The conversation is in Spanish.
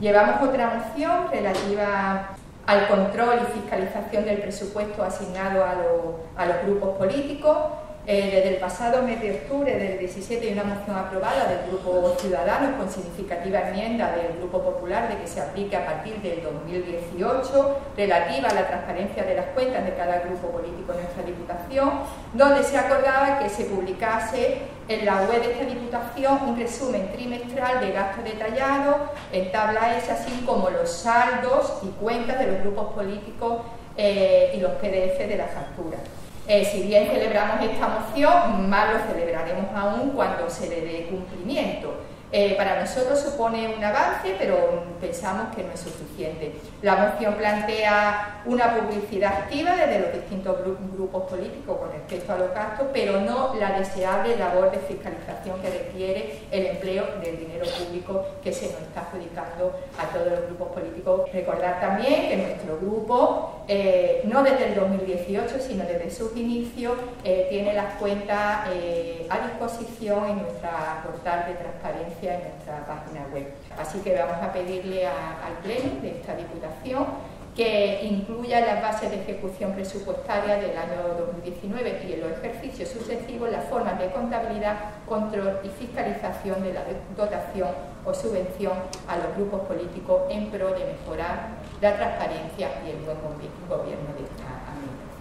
Llevamos otra moción relativa al control y fiscalización del presupuesto asignado a, los grupos políticos eh, desde el pasado mes de octubre del 17 hay una moción aprobada del Grupo Ciudadanos con significativa enmienda del Grupo Popular de que se aplique a partir del 2018 relativa a la transparencia de las cuentas de cada grupo político en nuestra Diputación, donde se acordaba que se publicase en la web de esta Diputación un resumen trimestral de gastos detallados en tabla S, así como los saldos y cuentas de los grupos políticos eh, y los PDF de la factura. Eh, si bien celebramos esta moción, más lo celebraremos aún cuando se le dé cumplimiento. Eh, para nosotros supone un avance, pero pensamos que no es suficiente. La moción plantea una publicidad activa desde los distintos grupos políticos con respecto a los gastos, pero no la deseable labor de fiscalización que requiere el empleo del dinero público que se nos está adjudicando a todos los grupos políticos. Recordar también que nuestro grupo, eh, no desde el 2018, sino desde sus inicios, eh, tiene las cuentas a disposición en nuestra portal de transparencia en nuestra página web. Así que vamos a pedirle al Pleno de esta Diputación que incluya las bases de ejecución presupuestaria del año 2019 y en los ejercicios sucesivos las formas de contabilidad, control y fiscalización de la dotación o subvención a los grupos políticos en pro de mejorar la transparencia y el buen gobierno de Estado.